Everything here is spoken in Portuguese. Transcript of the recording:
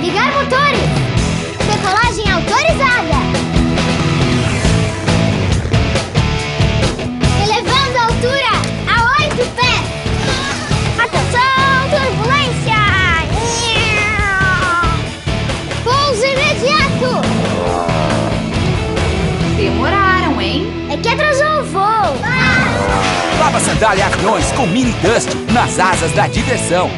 Ligar motores! Decolagem autorizada! Elevando a altura a oito pés! Atenção, turbulência! Pouso imediato! Demoraram, hein? É que atrasou o voo! Lava sandália arnões com mini dust nas asas da diversão.